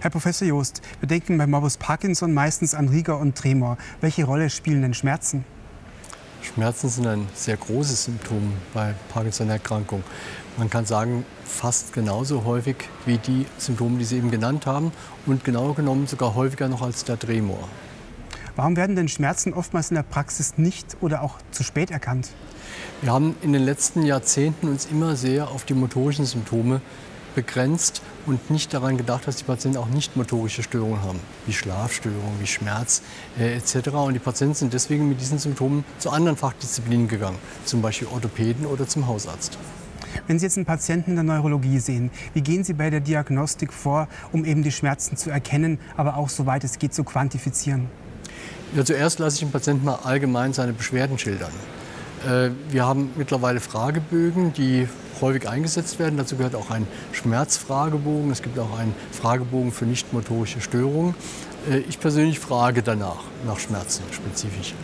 Herr Professor Joost, wir denken bei Morbus Parkinson meistens an Rigor und Tremor. Welche Rolle spielen denn Schmerzen? Schmerzen sind ein sehr großes Symptom bei Parkinson-Erkrankung. Man kann sagen, fast genauso häufig wie die Symptome, die Sie eben genannt haben und genauer genommen sogar häufiger noch als der Tremor. Warum werden denn Schmerzen oftmals in der Praxis nicht oder auch zu spät erkannt? Wir haben in den letzten Jahrzehnten uns immer sehr auf die motorischen Symptome begrenzt und nicht daran gedacht, dass die Patienten auch nicht motorische Störungen haben, wie Schlafstörungen, wie Schmerz äh, etc. Und die Patienten sind deswegen mit diesen Symptomen zu anderen Fachdisziplinen gegangen, zum Beispiel Orthopäden oder zum Hausarzt. Wenn Sie jetzt einen Patienten in der Neurologie sehen, wie gehen Sie bei der Diagnostik vor, um eben die Schmerzen zu erkennen, aber auch soweit es geht zu quantifizieren? Ja, zuerst lasse ich den Patienten mal allgemein seine Beschwerden schildern. Äh, wir haben mittlerweile Fragebögen, die häufig eingesetzt werden. Dazu gehört auch ein Schmerzfragebogen. Es gibt auch einen Fragebogen für nichtmotorische Störungen. Äh, ich persönlich frage danach, nach Schmerzen spezifisch.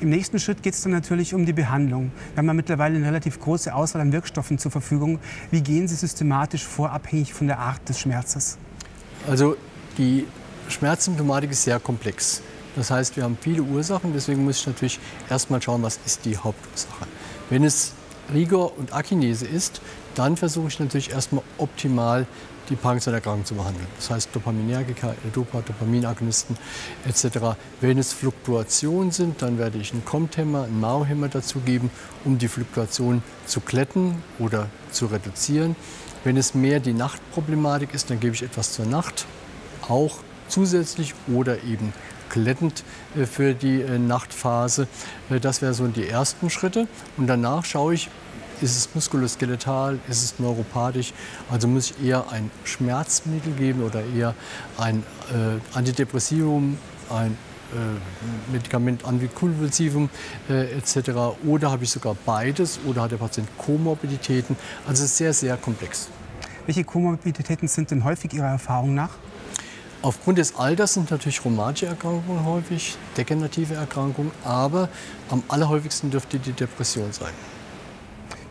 Im nächsten Schritt geht es dann natürlich um die Behandlung. Wir haben ja mittlerweile eine relativ große Auswahl an Wirkstoffen zur Verfügung. Wie gehen Sie systematisch vor, abhängig von der Art des Schmerzes? Also die Schmerzsymptomatik ist sehr komplex. Das heißt, wir haben viele Ursachen, deswegen muss ich natürlich erstmal schauen, was ist die Hauptursache. Wenn es Rigor und Akinese ist, dann versuche ich natürlich erstmal optimal die Parkinson-Erkrankung zu behandeln. Das heißt Dopaminergika, L-Dopa, Dopaminagonisten etc. Wenn es Fluktuationen sind, dann werde ich einen COMT-Hämmer, einen MAO-Hämmer dazugeben, um die Fluktuation zu kletten oder zu reduzieren. Wenn es mehr die Nachtproblematik ist, dann gebe ich etwas zur Nacht, auch zusätzlich oder eben glättend äh, für die äh, Nachtphase. Äh, das wären so die ersten Schritte. Und danach schaue ich, ist es muskuloskeletal, ist es neuropathisch? Also muss ich eher ein Schmerzmittel geben oder eher ein äh, Antidepressivum, ein äh, Medikament Antikonvulsivum äh, etc. Oder habe ich sogar beides oder hat der Patient Komorbiditäten? Also sehr, sehr komplex. Welche Komorbiditäten sind denn häufig Ihrer Erfahrung nach? Aufgrund des Alters sind natürlich rheumatische Erkrankungen häufig, degenerative Erkrankungen, aber am allerhäufigsten dürfte die Depression sein.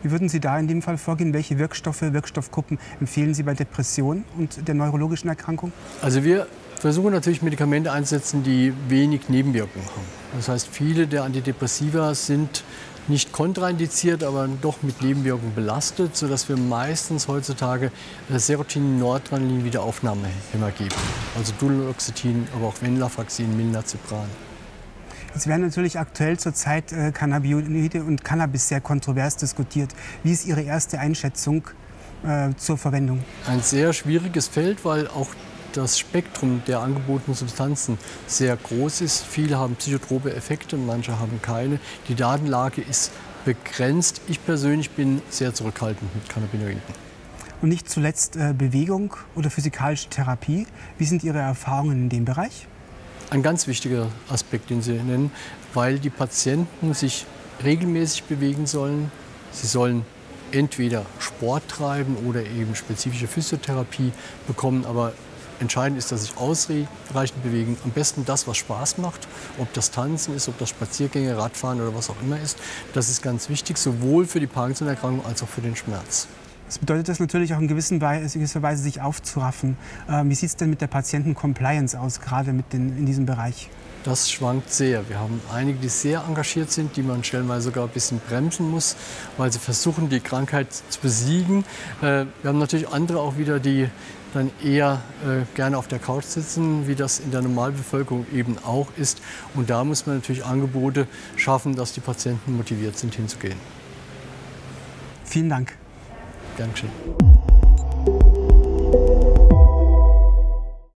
Wie würden Sie da in dem Fall vorgehen? Welche Wirkstoffe, Wirkstoffgruppen empfehlen Sie bei Depression und der neurologischen Erkrankung? Also wir versuchen natürlich Medikamente einzusetzen, die wenig Nebenwirkungen haben. Das heißt, viele der Antidepressiva sind nicht kontraindiziert, aber doch mit Nebenwirkungen belastet, sodass wir meistens heutzutage Serotonin, Noradrenalin Wiederaufnahmehemmer geben. Also Duloxetin, aber auch Venlafaxin, Milnazepran. Es werden natürlich aktuell zurzeit äh, Cannabinoide und Cannabis sehr kontrovers diskutiert. Wie ist Ihre erste Einschätzung äh, zur Verwendung? Ein sehr schwieriges Feld, weil auch das Spektrum der angebotenen Substanzen sehr groß ist. Viele haben psychotrope Effekte, manche haben keine. Die Datenlage ist begrenzt. Ich persönlich bin sehr zurückhaltend mit Cannabinoiden. Und nicht zuletzt äh, Bewegung oder physikalische Therapie. Wie sind Ihre Erfahrungen in dem Bereich? Ein ganz wichtiger Aspekt, den Sie nennen, weil die Patienten sich regelmäßig bewegen sollen. Sie sollen entweder Sport treiben oder eben spezifische Physiotherapie bekommen, aber Entscheidend ist, dass sich ausreichend bewegen. Am besten das, was Spaß macht. Ob das Tanzen ist, ob das Spaziergänge, Radfahren oder was auch immer ist. Das ist ganz wichtig, sowohl für die Parkinson-Erkrankung als auch für den Schmerz. Das bedeutet das natürlich auch in gewisser Weise, sich aufzuraffen. Ähm, wie sieht es denn mit der Patienten-Compliance aus, gerade mit den, in diesem Bereich? Das schwankt sehr. Wir haben einige, die sehr engagiert sind, die man stellenweise sogar ein bisschen bremsen muss, weil sie versuchen, die Krankheit zu besiegen. Äh, wir haben natürlich andere auch wieder, die dann eher äh, gerne auf der Couch sitzen, wie das in der Normalbevölkerung eben auch ist. Und da muss man natürlich Angebote schaffen, dass die Patienten motiviert sind, hinzugehen. Vielen Dank. Dankeschön.